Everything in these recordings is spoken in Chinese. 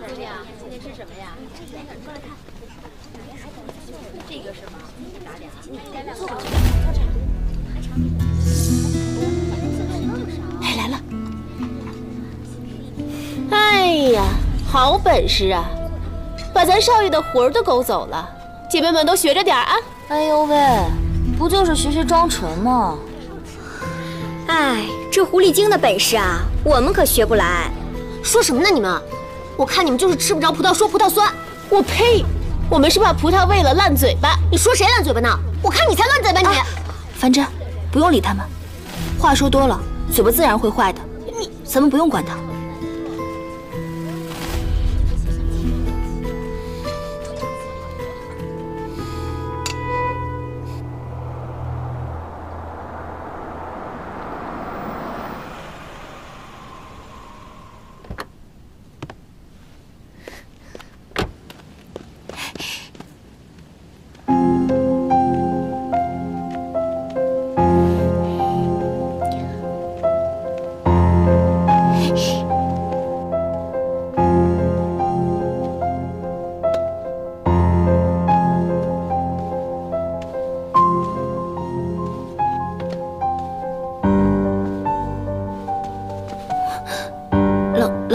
姑娘，今天吃什么呀？过来看。这个是吗？拿俩。坐过去。哎，来了。哎呀，好本事啊！把咱少爷的魂儿都勾走了。姐妹们都学着点啊！哎呦喂，不就是学学装纯吗？哎，这狐狸精的本事啊，我们可学不来。说什么呢你们？我看你们就是吃不着葡萄说葡萄酸。我呸！我们是怕葡萄喂了烂嘴巴。你说谁烂嘴巴呢？我看你才烂嘴巴你。凡真，不用理他们，话说多了，嘴巴自然会坏的。你，咱们不用管他。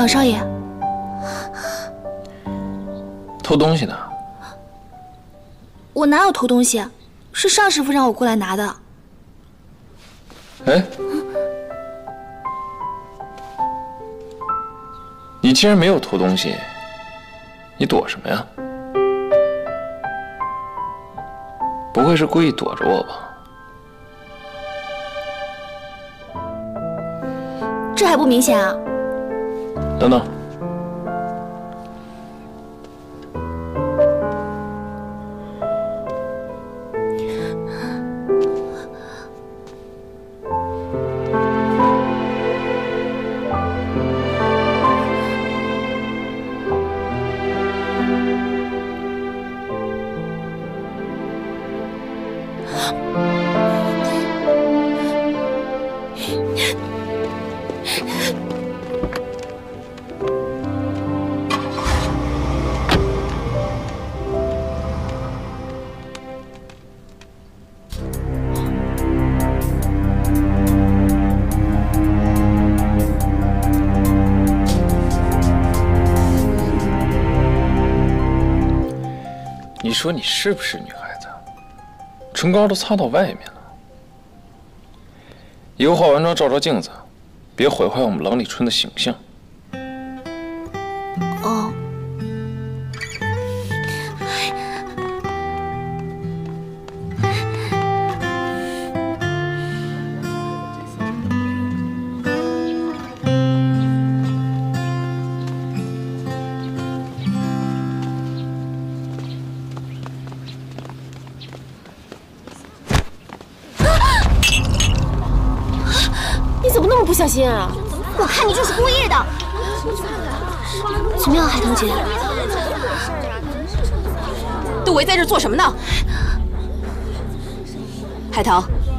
老少爷，偷东西呢？我哪有偷东西？是尚师傅让我过来拿的。哎，你既然没有偷东西，你躲什么呀？不会是故意躲着我吧？这还不明显啊？等等。说你是不是女孩子？唇膏都擦到外面了。以后化完妆照照镜子，别毁坏我们郎里春的形象。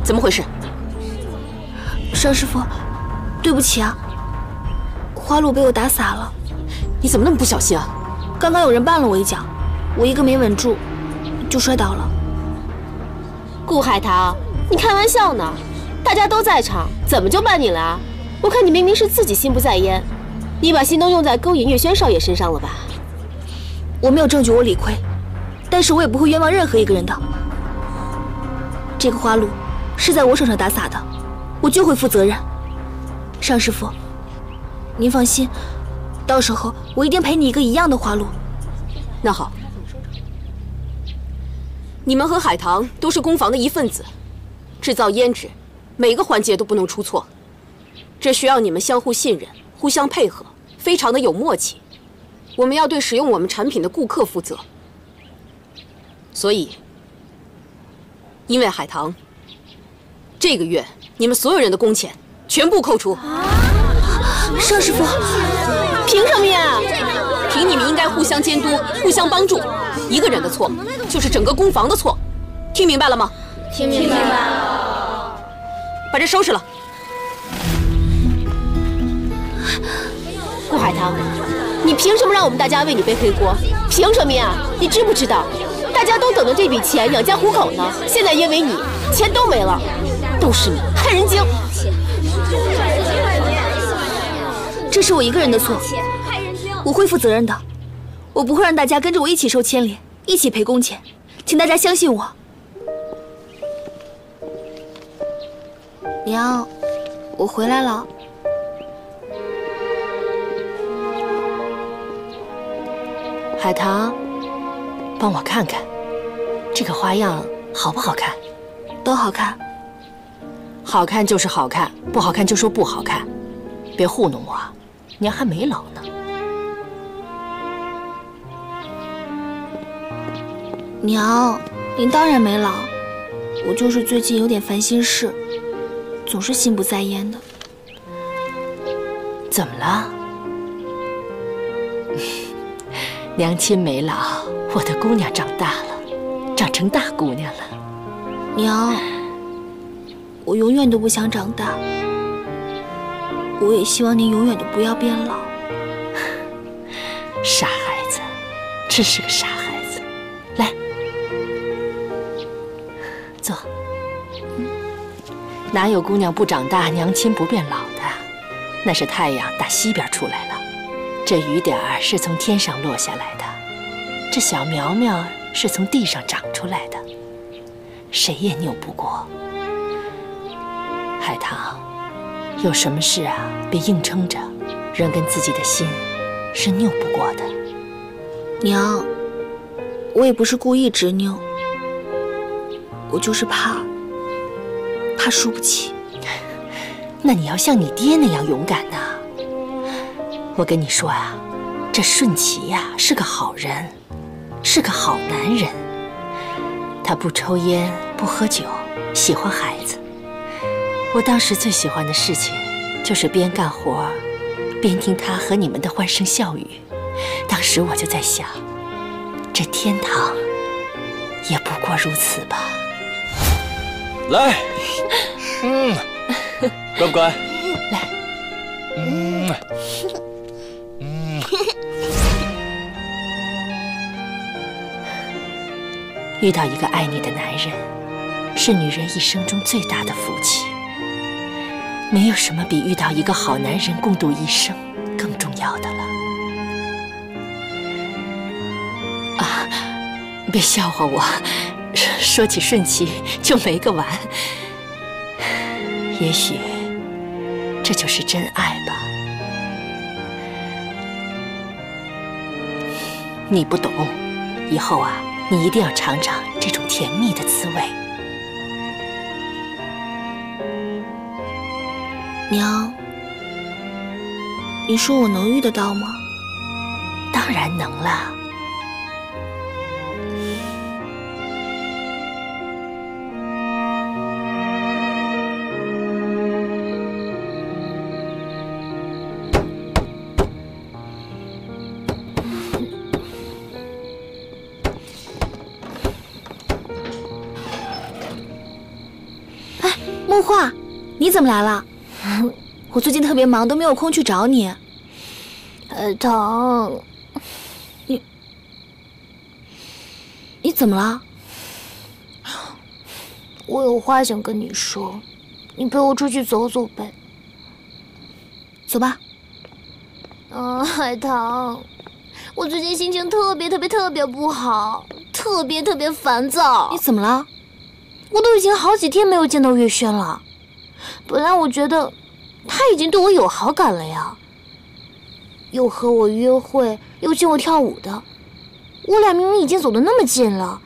怎么回事？尚师傅，对不起啊，花露被我打洒了。你怎么那么不小心啊？刚刚有人绊了我一脚，我一个没稳住，就摔倒了。顾海棠，你开玩笑呢？大家都在场，怎么就绊你了啊？我看你明明是自己心不在焉，你把心都用在勾引月轩少爷身上了吧？我没有证据，我理亏，但是我也不会冤枉任何一个人的。这个花露是在我手上打洒的，我就会负责任。尚师傅，您放心，到时候我一定赔你一个一样的花露。那好，你们和海棠都是工坊的一份子，制造胭脂。每个环节都不能出错，这需要你们相互信任、互相配合，非常的有默契。我们要对使用我们产品的顾客负责，所以，因为海棠，这个月你们所有人的工钱全部扣除。尚师傅，凭什么呀？凭你们应该互相监督、互相帮助。一个人的错就是整个工房的错，听明白了吗？听明白了。把这收拾了。顾海棠，你凭什么让我们大家为你背黑锅？凭什么呀？你知不知道，大家都等着这笔钱养家糊口呢？现在因为你，钱都没了，都是你，害人精！这是我一个人的错，我会负责任的，我不会让大家跟着我一起受牵连，一起赔工钱，请大家相信我。娘，我回来了。海棠，帮我看看，这个花样好不好看？都好看。好看就是好看，不好看就说不好看，别糊弄我，娘还没老呢。娘，您当然没老，我就是最近有点烦心事，总是心不在焉的。怎么了？娘亲没老，我的姑娘长大了，长成大姑娘了。娘，我永远都不想长大，我也希望您永远都不要变老。傻孩子，真是个傻孩子。来，坐。哪有姑娘不长大，娘亲不变老的？那是太阳打西边出来了。这雨点儿是从天上落下来的，这小苗苗是从地上长出来的，谁也拗不过。海棠，有什么事啊，别硬撑着，人跟自己的心是拗不过的。娘，我也不是故意执拗，我就是怕，怕输不起。那你要像你爹那样勇敢呐！我跟你说啊，这顺其呀是个好人，是个好男人。他不抽烟，不喝酒，喜欢孩子。我当时最喜欢的事情，就是边干活，边听他和你们的欢声笑语。当时我就在想，这天堂也不过如此吧。来，嗯，乖不乖？来，嗯。遇到一个爱你的男人，是女人一生中最大的福气。没有什么比遇到一个好男人共度一生更重要的了。啊，别笑话我，说起顺其就没个完。也许这就是真爱吧。你不懂，以后啊。你一定要尝尝这种甜蜜的滋味，娘。你说我能遇得到吗？当然能了。木画，你怎么来了？我最近特别忙，都没有空去找你。海棠，你你怎么了？我有话想跟你说，你陪我出去走走呗。走吧。嗯，海棠，我最近心情特别特别特别不好，特别特别烦躁。你怎么了？我都已经好几天没有见到月轩了。本来我觉得他已经对我有好感了呀，又和我约会，又请我跳舞的，我俩明明已经走得那么近了，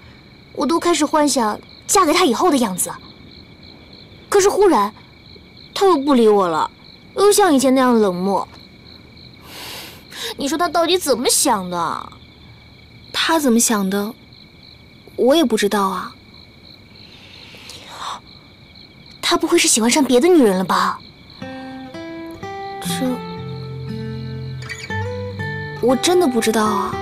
我都开始幻想嫁给他以后的样子。可是忽然，他又不理我了，又像以前那样冷漠。你说他到底怎么想的？他怎么想的，我也不知道啊。他不会是喜欢上别的女人了吧？这我真的不知道啊。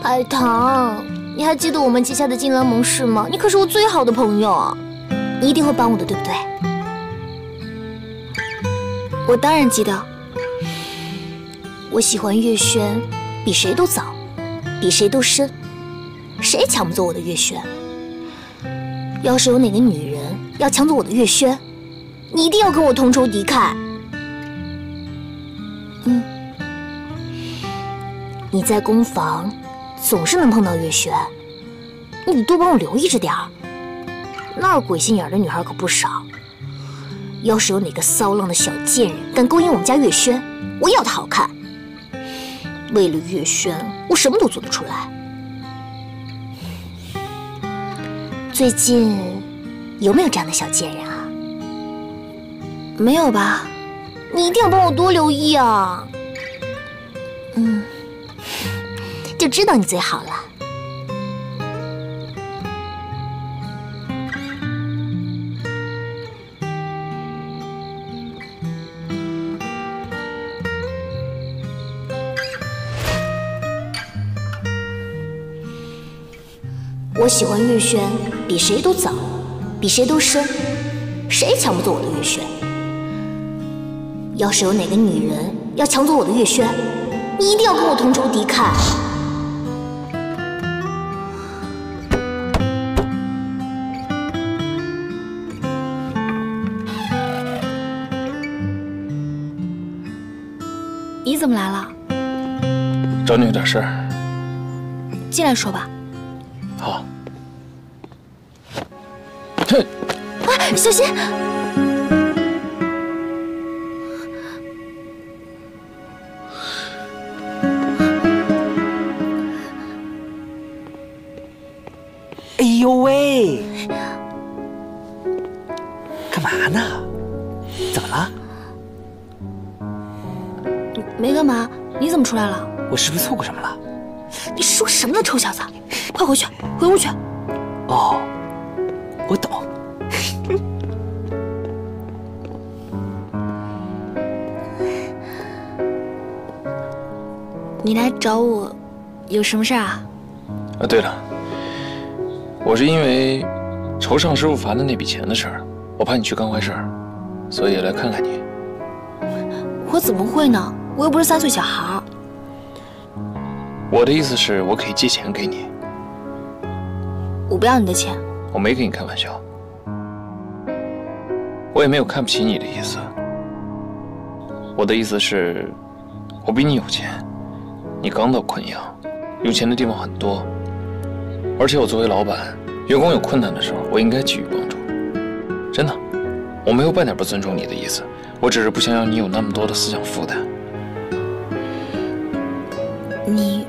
海棠，你还记得我们结下的金兰盟誓吗？你可是我最好的朋友，你一定会帮我的，对不对？我当然记得。我喜欢月轩，比谁都早，比谁都深，谁抢不走我的月轩？要是有哪个女人要抢走我的月轩，你一定要跟我同仇敌忾。嗯，你在工房总是能碰到月轩，你多帮我留意着点儿。那鬼心眼的女孩可不少。要是有哪个骚浪的小贱人敢勾引我们家月轩，我要她好看。为了月轩，我什么都做得出来。最近有没有这样的小贱人啊？没有吧？你一定要帮我多留意啊！嗯，就知道你最好了。我喜欢玉轩，比谁都早，比谁都深，谁抢不走我的月轩？要是有哪个女人要抢走我的月轩，你一定要跟我同仇敌忾。你怎么来了？找你有点事儿。进来说吧。小心！哎呦喂！干嘛呢？怎么了？没干嘛。你怎么出来了？我是不是错过什么了？你说什么呢，臭小子！快回去，回屋去。哦，你来找我，有什么事啊？啊，对了，我是因为筹尚师傅罚的那笔钱的事儿，我怕你去干坏事儿，所以来看看你。我怎么会呢？我又不是三岁小孩。我的意思是，我可以借钱给你。我不要你的钱。我没跟你开玩笑，我也没有看不起你的意思。我的意思是，我比你有钱，你刚到昆阳，有钱的地方很多，而且我作为老板，员工有困难的时候，我应该给予帮助。真的，我没有半点不尊重你的意思，我只是不想让你有那么多的思想负担。你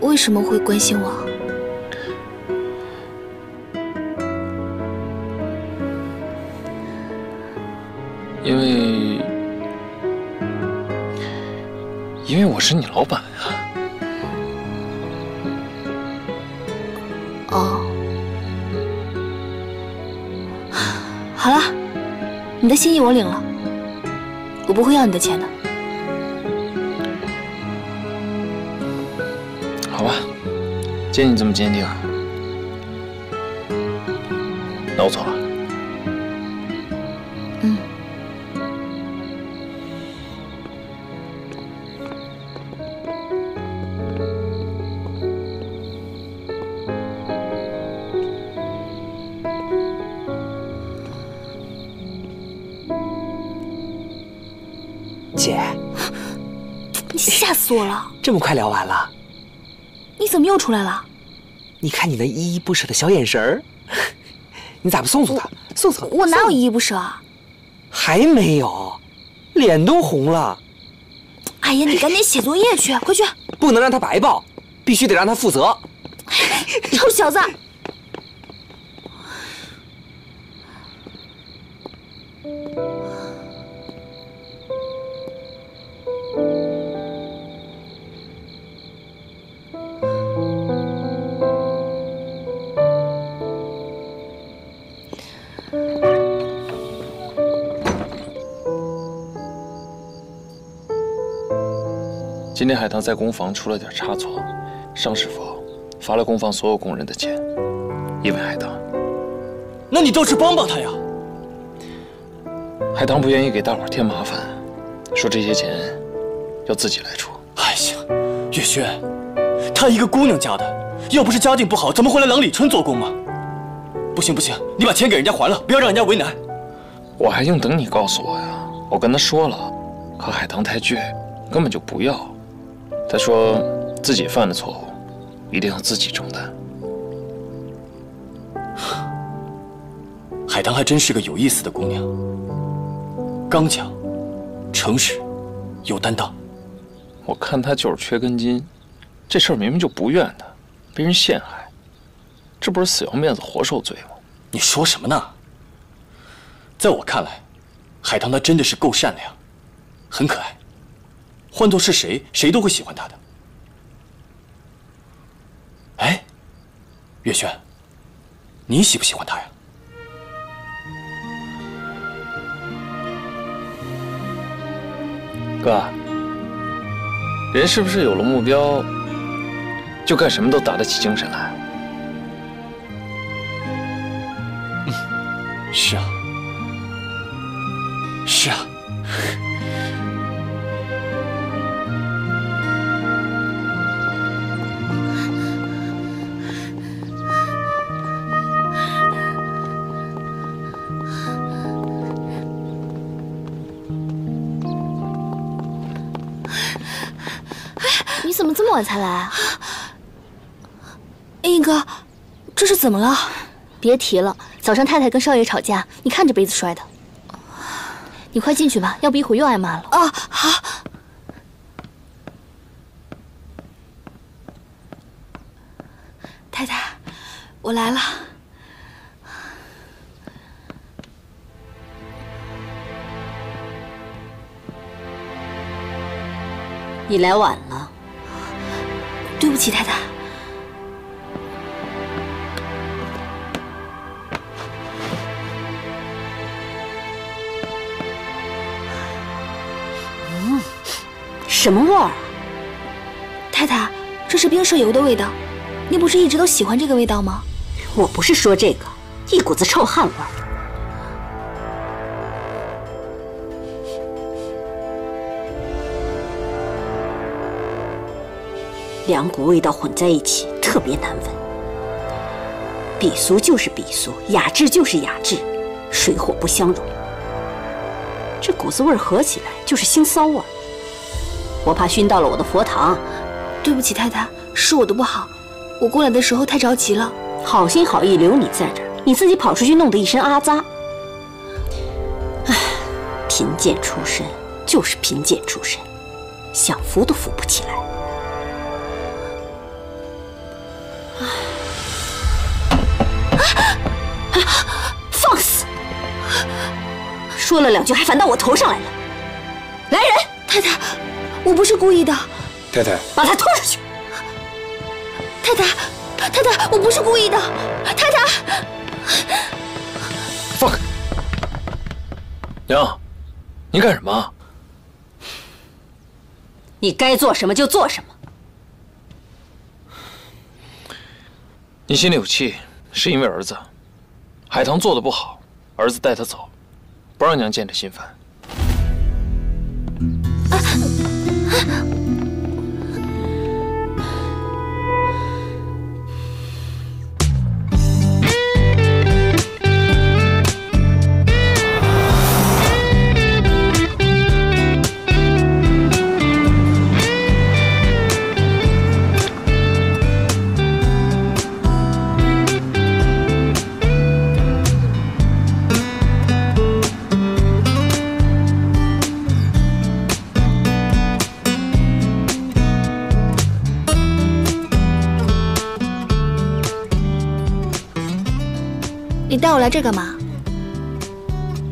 为什么会关心我？是你老板啊。哦，好了，你的心意我领了，我不会要你的钱的。好吧，见你这么坚定，那我走了。吓死我了！这么快聊完了？你怎么又出来了？你看你那依依不舍的小眼神儿，你咋不送送他？送送我哪有依依不舍啊？还没有，脸都红了。哎呀，你赶紧写作业去，快去！不能让他白报，必须得让他负责。臭小子！今天海棠在工房出了点差错，尚师傅罚了工房所有工人的钱，因为海棠。那你倒是帮帮他呀！海棠不愿意给大伙添麻烦，说这些钱要自己来出。哎呀，月轩，她一个姑娘家的，要不是家境不好，怎么会来郎里春做工嘛？不行不行，你把钱给人家还了，不要让人家为难。我还用等你告诉我呀？我跟他说了，可海棠太倔，根本就不要。他说自己犯的错误，一定要自己承担。海棠还真是个有意思的姑娘，刚强、诚实、有担当。我看她就是缺根筋，这事儿明明就不怨她，被人陷害，这不是死要面子活受罪吗？你说什么呢？在我看来，海棠她真的是够善良，很可爱，换做是谁，谁都会喜欢他的。哎，月轩，你喜不喜欢他呀？哥，人是不是有了目标，就干什么都打得起精神来？是啊，是啊。么这么晚才来啊？英哥，这是怎么了？别提了，早上太太跟少爷吵架，你看这杯子摔的。你快进去吧，要不一会儿又挨骂了。啊，好。太太，我来了。你来晚了，对对不起，太太。嗯，什么味儿？太太，这是冰射油的味道。你不是一直都喜欢这个味道吗？我不是说这个，一股子臭汗味。两股味道混在一起，特别难闻。鄙俗就是鄙俗，雅致就是雅致，水火不相容。这股子味合起来就是腥臊味。我怕熏到了我的佛堂。对不起，太太，是我的不好。我过来的时候太着急了，好心好意留你在这儿，你自己跑出去弄得一身阿扎。唉，贫贱出身就是贫贱出身，想扶都扶不起来。说了两句还反到我头上来了。来人，太太，我不是故意的。太太，把他拖出去。太太，太太，我不是故意的。太太，放开！娘，你干什么？你该做什么就做什么。你心里有气，是因为儿子海棠做的不好，儿子带他走，不让娘见着心烦。你带我来这干嘛？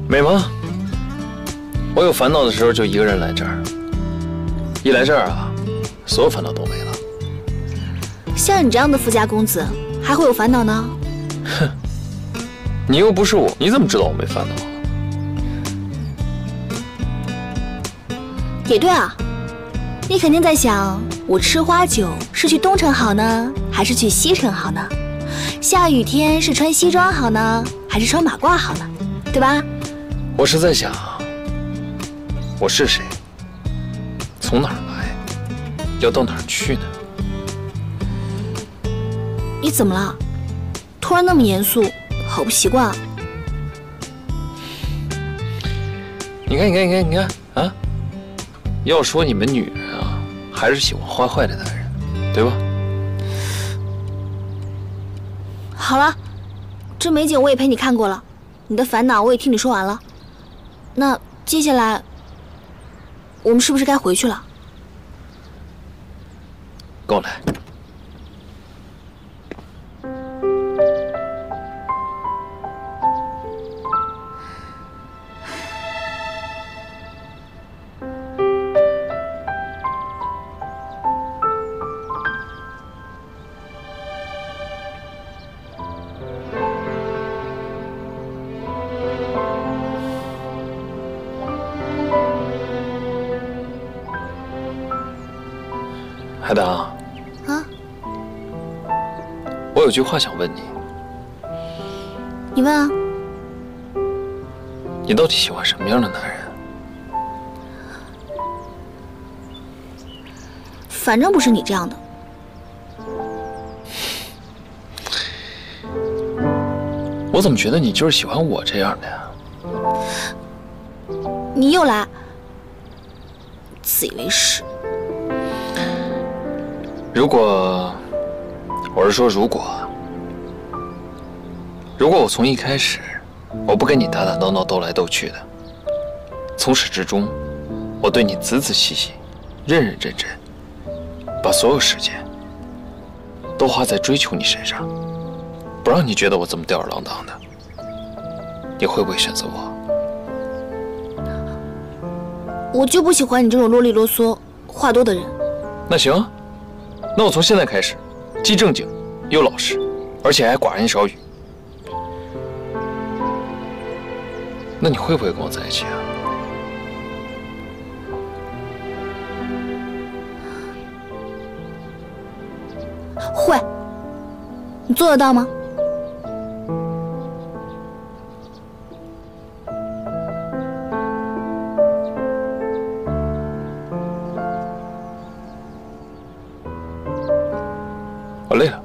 美吗？我有烦恼的时候就一个人来这儿，一来这儿啊，所有烦恼都没了。像你这样的富家公子，还会有烦恼呢？哼，你又不是我，你怎么知道我没烦恼？也对啊，你肯定在想，我吃花酒是去东城好呢，还是去西城好呢？下雨天是穿西装好呢，还是穿马褂好呢？对吧？我是在想，我是谁？从哪儿来？要到哪儿去呢？你怎么了？突然那么严肃，好不习惯啊！你看，你看，你看，你看啊！要说你们女人啊，还是喜欢坏坏的男人，对吧？好了，这美景我也陪你看过了，你的烦恼我也听你说完了。那接下来，我们是不是该回去了？跟我有句话想问你，你问啊？你到底喜欢什么样的男人？反正不是你这样的。我怎么觉得你就是喜欢我这样的呀？你又来，自以为是。如果，我是说如果，如果我从一开始我不跟你打打闹闹、斗来斗去的，从始至终我对你仔仔细细、认认真真，把所有时间都花在追求你身上，不让你觉得我这么吊儿郎当的，你会不会选择我？我就不喜欢你这种啰里啰嗦、话多的人。那行。那我从现在开始，既正经又老实，而且还寡言少语。那你会不会跟我在一起啊？会。你做得到吗？我累了，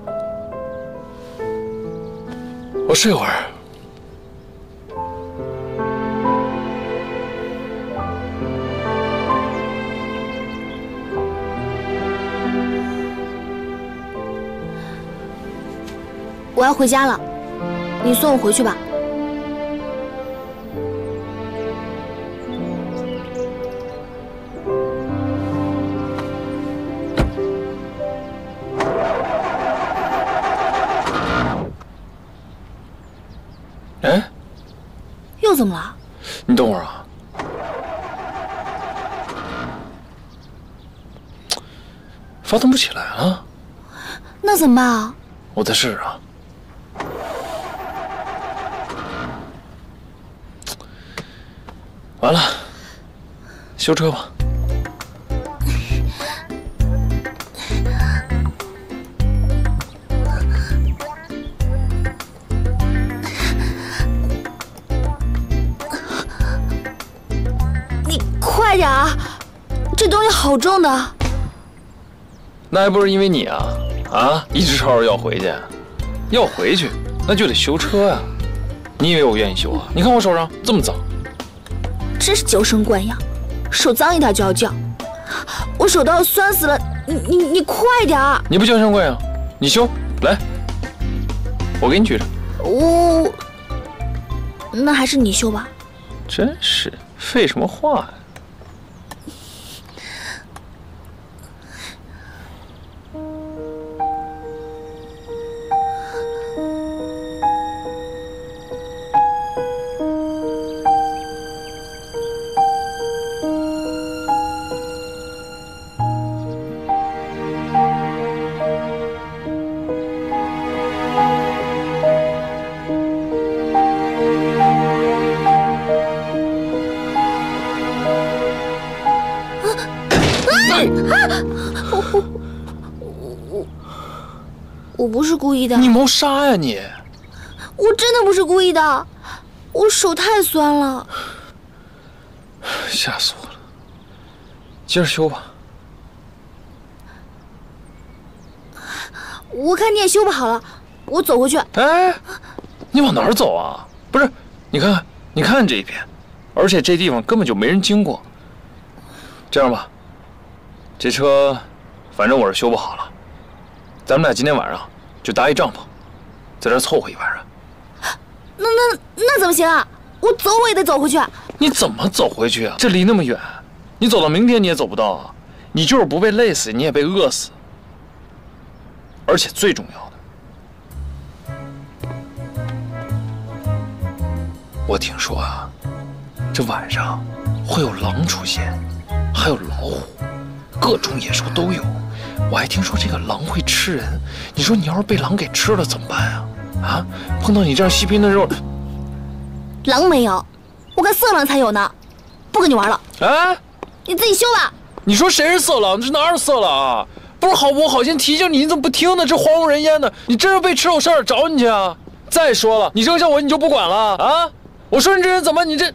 我睡会儿。我要回家了，你送我回去吧。哎，又怎么了？你等会儿啊！发动不起来了，那怎么办啊？我再试试啊！完了，修车吧。你快点啊！这东西好重的。那还不是因为你啊啊！一直吵着要回去，要回去那就得修车呀、你以为我愿意修啊？你看我手上这么脏，真是娇生惯养，手脏一点就要叫，我手都要酸死了。你你你快点儿！你不娇生惯养，你修来，我给你举着。我，那还是你修吧。真是废什么话呀、我故意的，你谋杀呀你！我真的不是故意的，我手太酸了。吓死我了！接着修吧。我看你也修不好了，我走回去。哎，你往哪儿走啊？不是，你看，你看这一片，而且这地方根本就没人经过。这样吧，这车，反正我是修不好了，咱们俩今天晚上就搭一帐篷，在这儿凑合一晚上。那那那怎么行啊？我走我也得走回去。你怎么走回去啊？这离那么远，你走到明天你也走不到啊！你就是不被累死，你也被饿死。而且最重要的，我听说啊，这晚上会有狼出现，还有老虎，各种野兽都有。我还听说这个狼会吃人，你说你要是被狼给吃了怎么办啊？啊，碰到你这样细皮嫩肉，狼没有，我看色狼才有呢。不跟你玩了，哎？你自己修吧。你说谁是色狼？这哪是色狼啊？不是好，我好心提醒你，你怎么不听呢？这荒无人烟的，你真是被吃，我上哪找你去啊？再说了，你扔下我你就不管了啊？我说你这人怎么你这？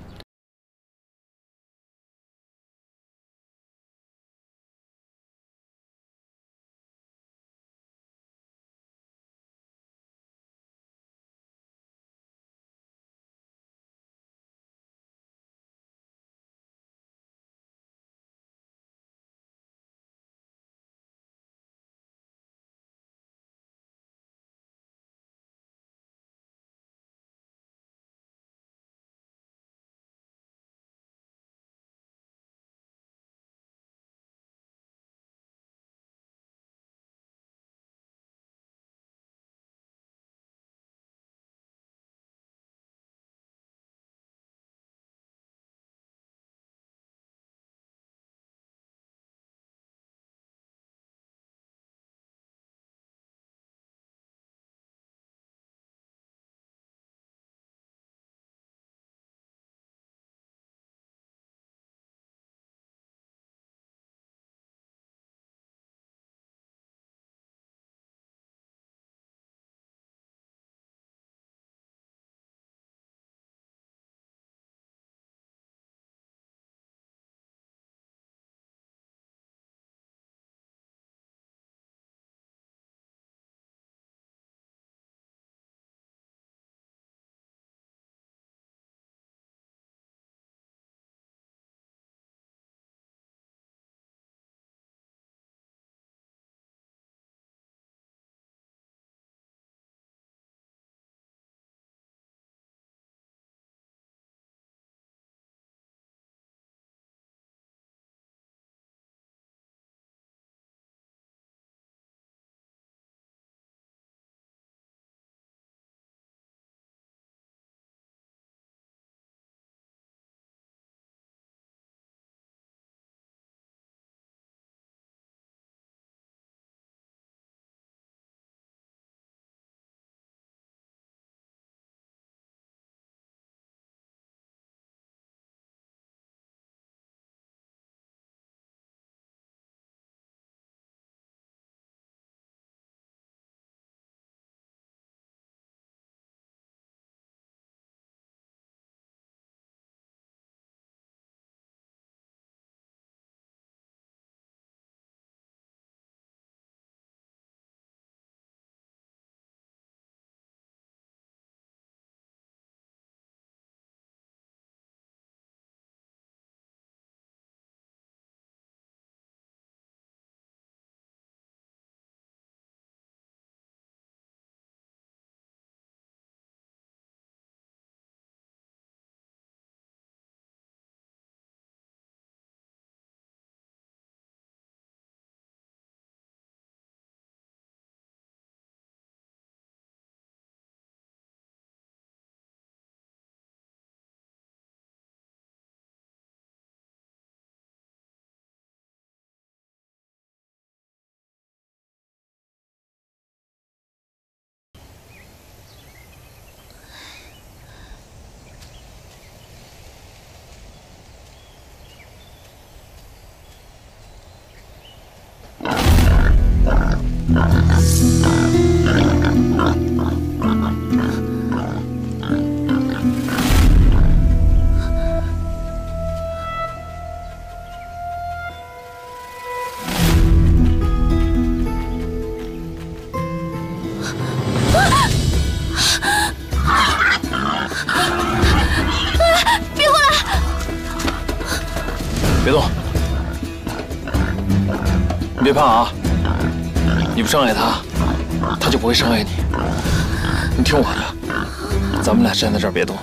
站在这儿别动，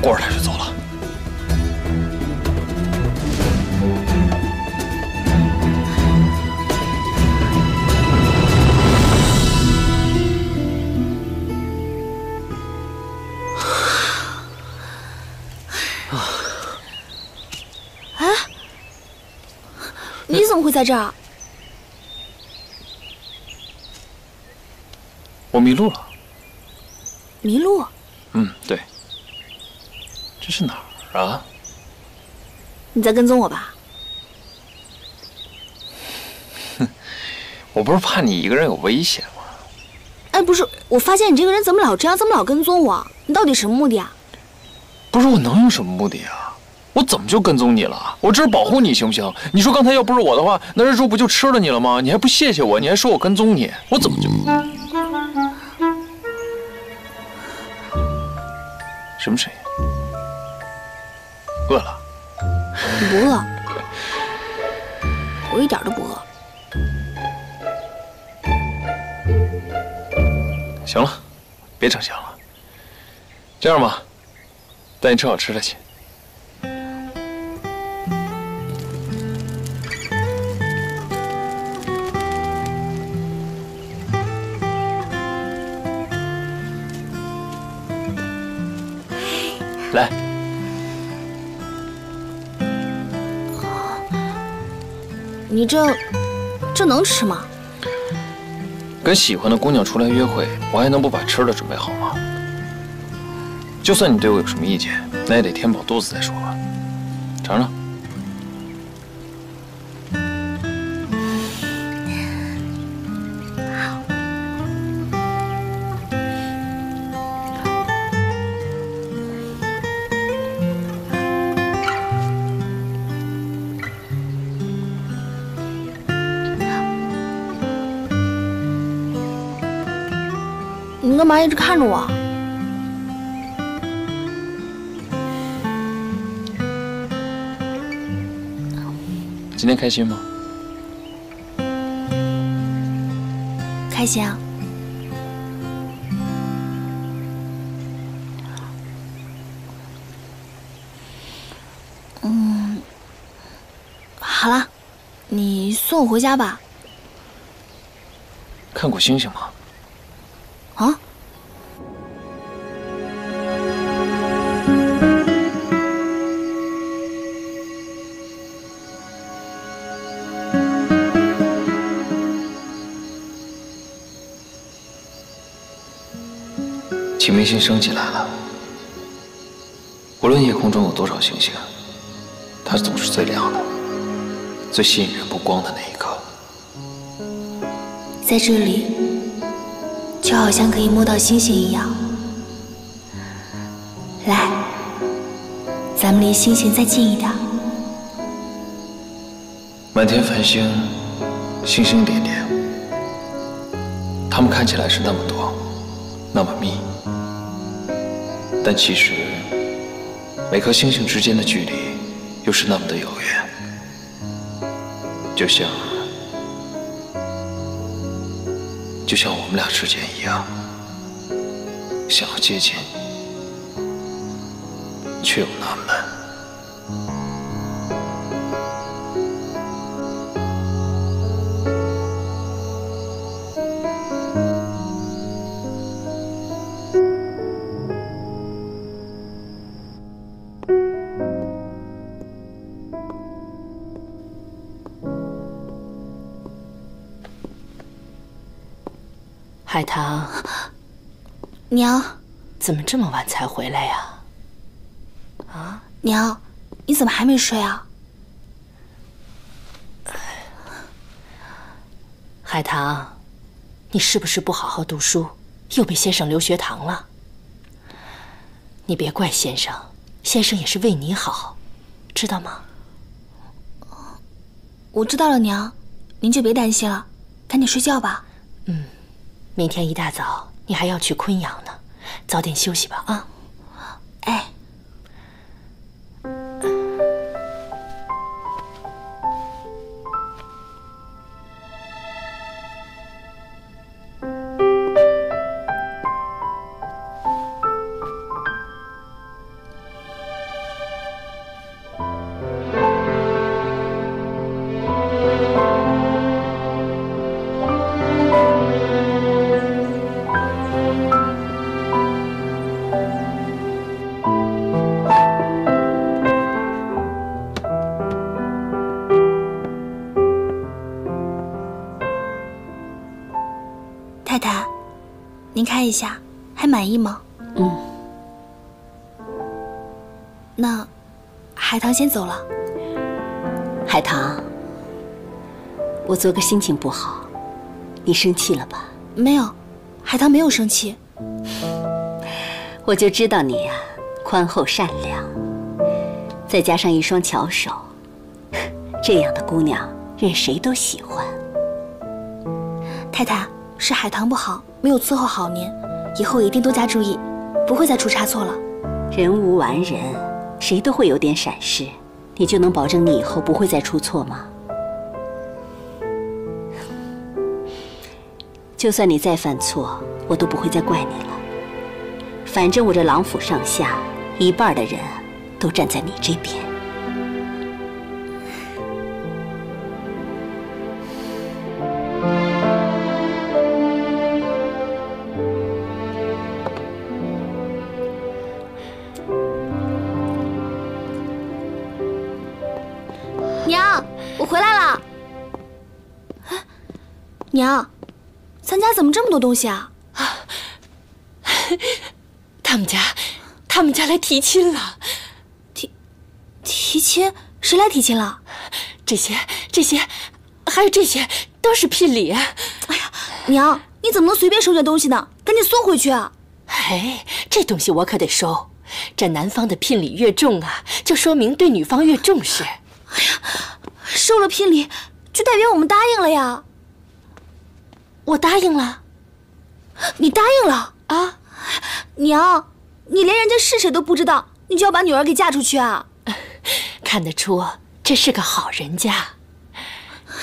过会儿他就走了。你怎么会在这儿？我迷路了。迷路？嗯，对。这是哪儿啊？你在跟踪我吧？哼 我不是怕你一个人有危险吗？哎，不是，我发现你这个人怎么老这样，怎么老跟踪我？你到底什么目的啊？不是我能有什么目的啊？我怎么就跟踪你了？我这是保护你，行不行？你说刚才要不是我的话，那日柱不就吃了你了吗？你还不谢谢我？你还说我跟踪你？我怎么就……什么声音？饿了？你不饿？我一点都不饿。行了，别逞强了。这样吧，带你吃好吃的去。来，你这这能吃吗？跟喜欢的姑娘出来约会，我还能不把吃的准备好吗？就算你对我有什么意见，那也得填饱肚子再说吧。尝尝。干嘛一直看着我？今天开心吗？开心啊！嗯，好了，你送我回家吧。看过星星吗？升起来了。无论夜空中有多少星星，它总是最亮的，最吸引人目光的那一颗。在这里，就好像可以摸到星星一样。来，咱们离星星再近一点。满天繁星，星星点点，它们看起来是那么多，那么密，但其实每颗星星之间的距离又是那么的遥远，就像就像我们俩之间一样，想要接近，却又那么娘，怎么这么晚才回来呀？啊娘，你怎么还没睡啊？海棠，你是不是不好好读书，又被先生留学堂了？你别怪先生，先生也是为你好，知道吗？我知道了，娘，您就别担心了，赶紧睡觉吧。嗯明天一大早你还要去昆阳呢，早点休息吧啊！哎，一下，还满意吗？嗯。那海棠先走了。海棠，我昨个心情不好，你生气了吧？没有，海棠没有生气。我就知道你呀，宽厚善良，再加上一双巧手，这样的姑娘任谁都喜欢。是海棠不好，没有伺候好您，以后一定多加注意，不会再出差错了。人无完人，谁都会有点闪失，你就能保证你以后不会再出错吗？就算你再犯错，我都不会再怪你了。反正我这郎府上下一半的人都站在你这边。娘，咱家怎么这么多东西啊？啊他们家，他们家来提亲了。提提亲？谁来提亲了？这些，这些，还有这些，都是聘礼。哎呀，娘，你怎么能随便收这东西呢？赶紧送回去啊！哎，这东西我可得收。这男方的聘礼越重啊，就说明对女方越重视。哎呀，收了聘礼，就代表我们答应了呀。我答应了，你答应了啊？娘，你连人家是谁都不知道，你就要把女儿给嫁出去啊？看得出这是个好人家。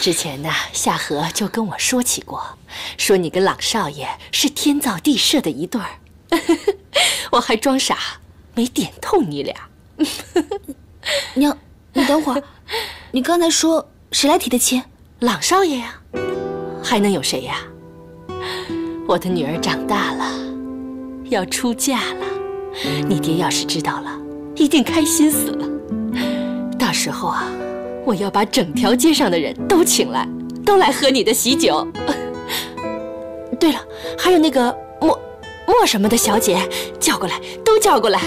之前呢，夏荷就跟我说起过，说你跟朗少爷是天造地设的一对儿。我还装傻，没点透你俩。娘，你等会儿，你刚才说谁来提的亲？朗少爷呀，还能有谁呀？我的女儿长大了，要出嫁了。你爹要是知道了，一定开心死了。到时候啊，我要把整条街上的人都请来，都来喝你的喜酒。对了，还有那个莫莫什么的小姐，叫过来，都叫过来。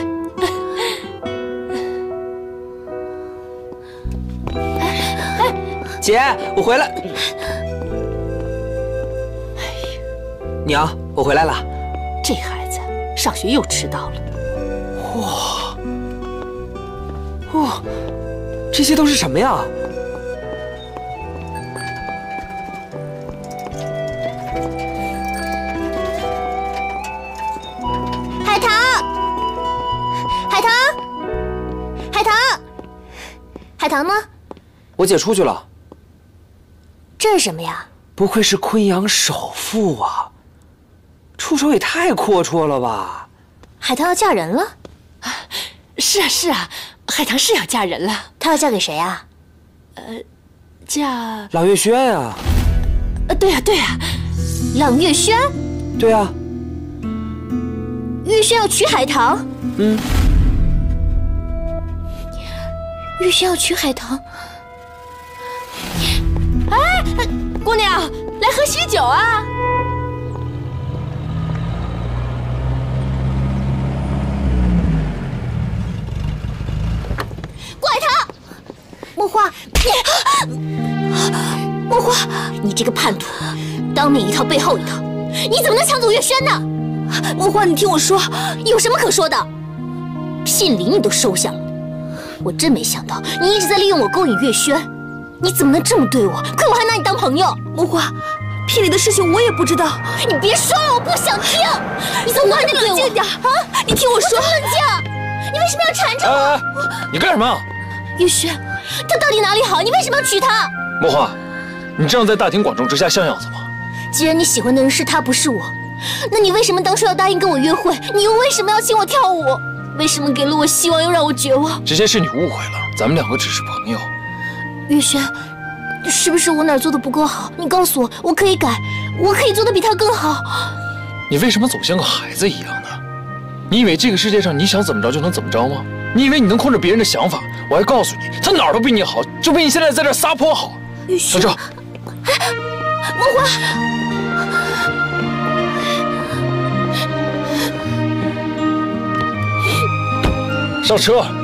姐，我回来。娘，我回来了。这孩子上学又迟到了。哇，哇，这些都是什么呀？海棠，海棠，海棠，海棠呢？我姐出去了。这是什么呀？不愧是昆阳首富啊！出手也太阔绰了吧！海棠要嫁人了？是啊是啊，海棠是要嫁人了。她要嫁给谁啊？呃，嫁朗月轩呀。呃，对呀对呀，朗月轩。对呀。月轩要娶海棠。嗯。月轩要娶海棠。哎，姑娘，来喝喜酒啊！这个叛徒，当面一套背后一套，你怎么能抢走月轩呢？墨花，你听我说，有什么可说的？聘礼你都收下了，我真没想到你一直在利用我勾引月轩。你怎么能这么对我？亏我还拿你当朋友。木花，聘礼的事情我也不知道。你别说了，我不想听。你怎么还能冷静点啊？你听我说，冷静。你为什么要缠着我？你干什么？月轩，他到底哪里好？你为什么要娶她？墨花，你这样在大庭广众之下像样子吗？既然你喜欢的人是他，不是我，那你为什么当初要答应跟我约会？你又为什么要请我跳舞？为什么给了我希望，又让我绝望？这些事你误会了，咱们两个只是朋友。玉轩，是不是我哪做的不够好？你告诉我，我可以改，我可以做的比他更好。你为什么总像个孩子一样呢？你以为这个世界上你想怎么着就能怎么着吗？你以为你能控制别人的想法？我还告诉你，他哪儿都比你好，就比你现在在这撒泼好。玉轩，小赵，诶墨华上车。